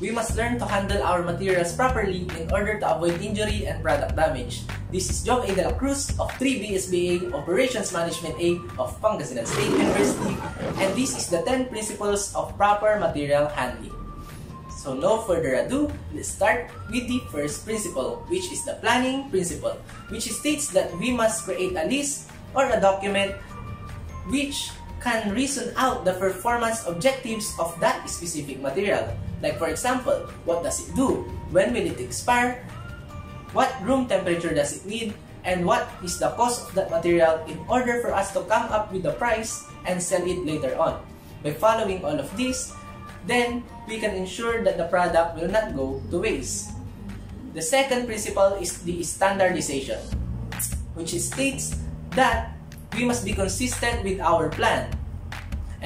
we must learn to handle our materials properly in order to avoid injury and product damage. This is Job A. De La Cruz of 3BSBA Operations Management A of Pangasinan State University and this is the 10 principles of proper material handling. So no further ado, let's start with the first principle which is the planning principle which states that we must create a list or a document which can reason out the performance objectives of that specific material. Like for example, what does it do? When will it expire? What room temperature does it need? And what is the cost of that material in order for us to come up with the price and sell it later on. By following all of this, then we can ensure that the product will not go to waste. The second principle is the standardization, which states that we must be consistent with our plan.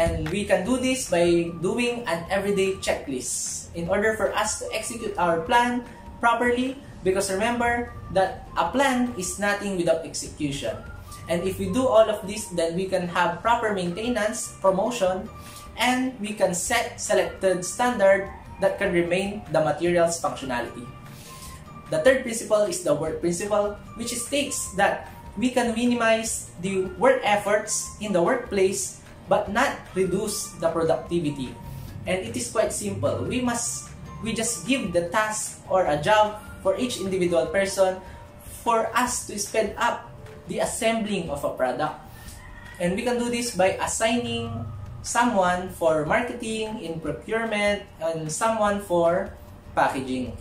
And we can do this by doing an everyday checklist in order for us to execute our plan properly because remember that a plan is nothing without execution. And if we do all of this, then we can have proper maintenance, promotion, and we can set selected standard that can remain the material's functionality. The third principle is the work principle, which states that we can minimize the work efforts in the workplace but not reduce the productivity. And it is quite simple. We must we just give the task or a job for each individual person for us to speed up the assembling of a product. And we can do this by assigning someone for marketing, in procurement, and someone for packaging.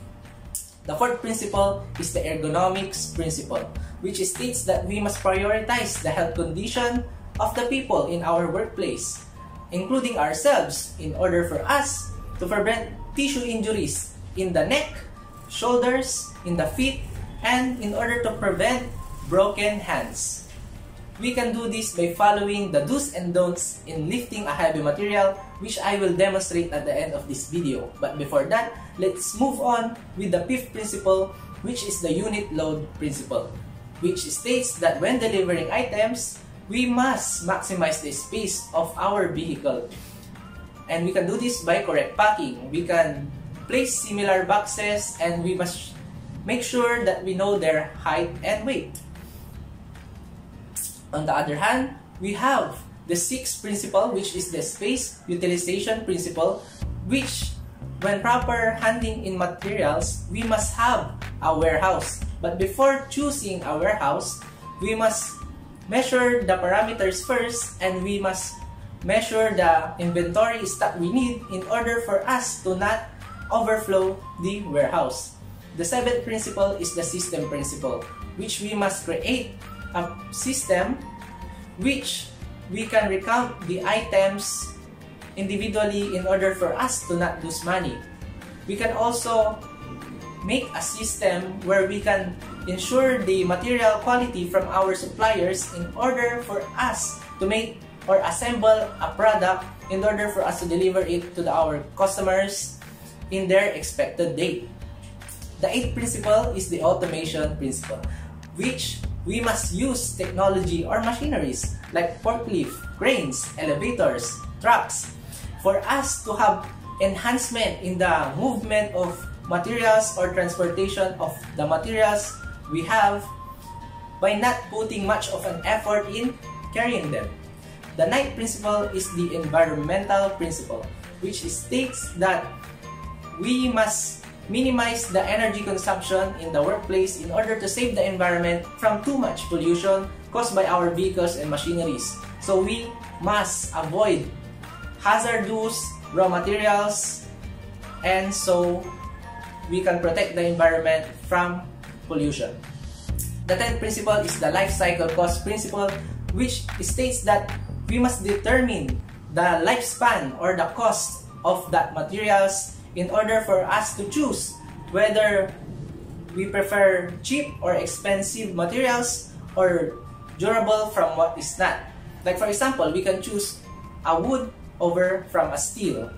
The fourth principle is the ergonomics principle, which states that we must prioritize the health condition of the people in our workplace, including ourselves, in order for us to prevent tissue injuries in the neck, shoulders, in the feet, and in order to prevent broken hands. We can do this by following the do's and don'ts in lifting a heavy material which I will demonstrate at the end of this video. But before that, let's move on with the fifth principle which is the unit load principle which states that when delivering items, we must maximize the space of our vehicle. And we can do this by correct packing. We can place similar boxes and we must make sure that we know their height and weight. On the other hand, we have the sixth principle which is the space utilization principle which when proper handling in materials, we must have a warehouse. But before choosing a warehouse, we must measure the parameters first and we must measure the inventory stock we need in order for us to not overflow the warehouse. The seventh principle is the system principle, which we must create a system which we can recount the items individually in order for us to not lose money. We can also make a system where we can ensure the material quality from our suppliers in order for us to make or assemble a product in order for us to deliver it to the, our customers in their expected date. The eighth principle is the automation principle, which we must use technology or machineries like forklift, cranes, elevators, trucks for us to have enhancement in the movement of materials or transportation of the materials we have by not putting much of an effort in carrying them. The ninth principle is the environmental principle, which states that we must minimize the energy consumption in the workplace in order to save the environment from too much pollution caused by our vehicles and machineries. So we must avoid hazardous raw materials and so we can protect the environment from pollution. The 10th principle is the life cycle cost principle which states that we must determine the lifespan or the cost of that materials in order for us to choose whether we prefer cheap or expensive materials or durable from what is not. Like for example, we can choose a wood over from a steel.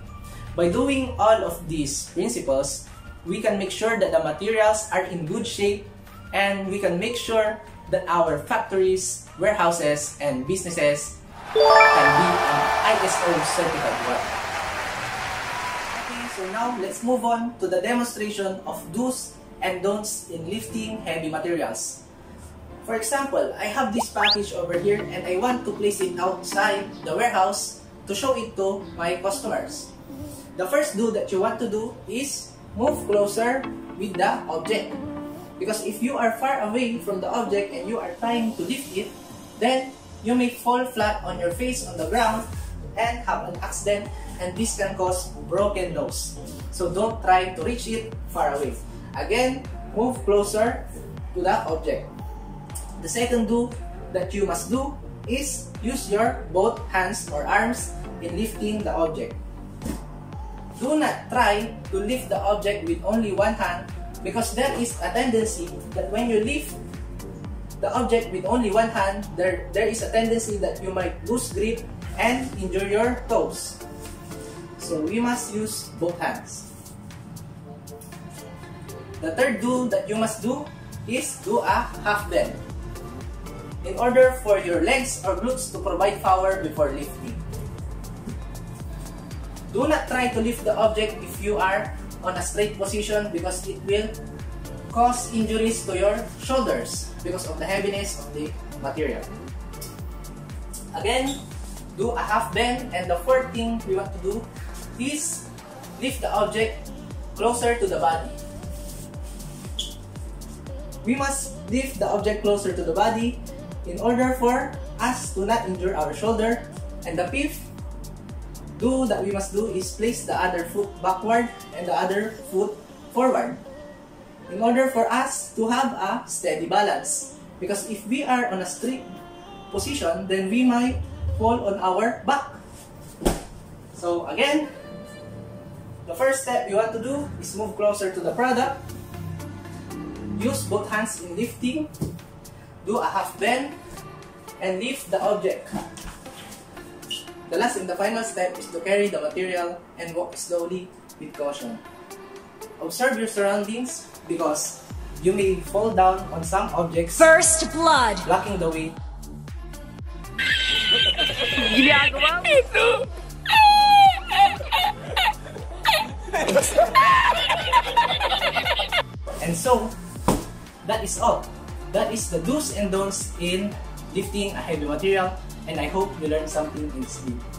By doing all of these principles, we can make sure that the materials are in good shape and we can make sure that our factories, warehouses, and businesses can be an ISO certified one. Okay, so So now, let's move on to the demonstration of do's and don'ts in lifting heavy materials. For example, I have this package over here and I want to place it outside the warehouse to show it to my customers. The first do that you want to do is move closer with the object. Because if you are far away from the object and you are trying to lift it, then you may fall flat on your face on the ground and have an accident and this can cause broken nose. So don't try to reach it far away. Again, move closer to that object. The second do that you must do is use your both hands or arms in lifting the object. Do not try to lift the object with only one hand because there is a tendency that when you lift the object with only one hand, there, there is a tendency that you might lose grip and injure your toes. So we must use both hands. The third do that you must do is do a half bend in order for your legs or glutes to provide power before lifting. Do not try to lift the object if you are on a straight position because it will cause injuries to your shoulders because of the heaviness of the material. Again, do a half bend and the fourth thing we want to do is lift the object closer to the body. We must lift the object closer to the body in order for us to not injure our shoulder. And the fifth do that we must do is place the other foot backward and the other foot forward in order for us to have a steady balance. Because if we are on a straight position, then we might fall on our back. So again, the first step you want to do is move closer to the product. Use both hands in lifting. Do a half bend and lift the object. The last and the final step is to carry the material and walk slowly with caution. Observe your surroundings because you may fall down on some objects First blood. blocking the way Ginagawa ito. And so, that is all. That is the do's and don'ts in lifting a heavy material and I hope you learned something in video.